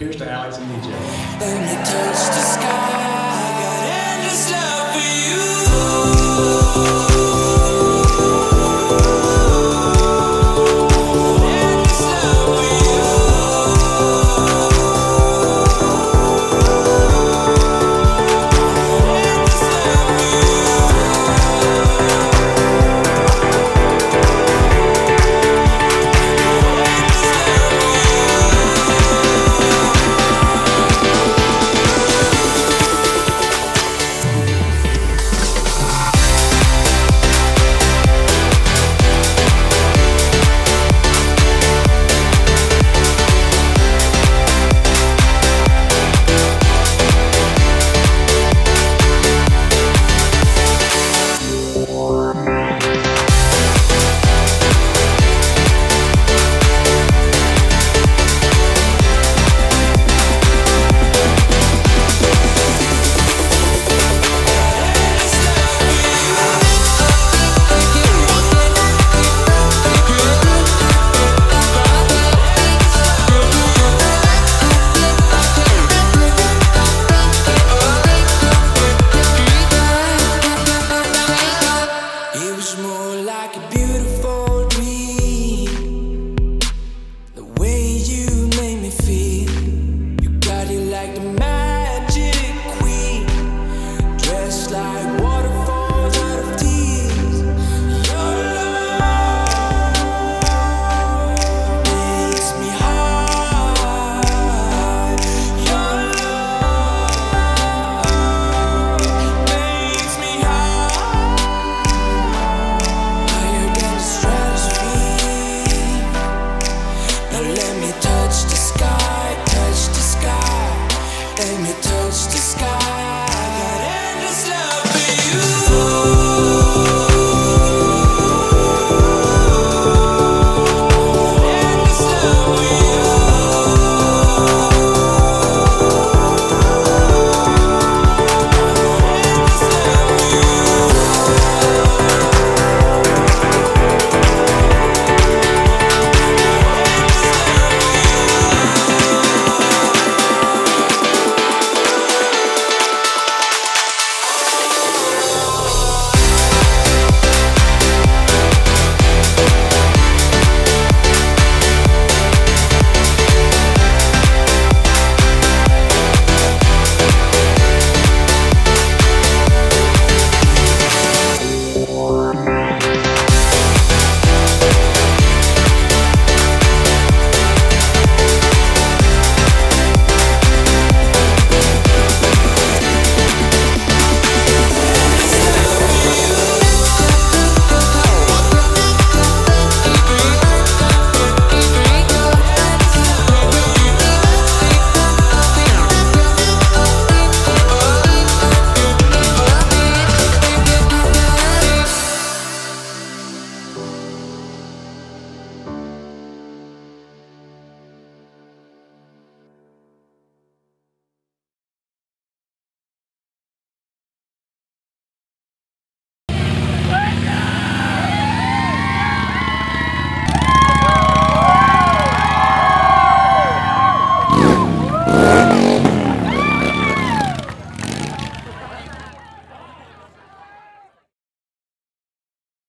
Here's to Alex and DJ.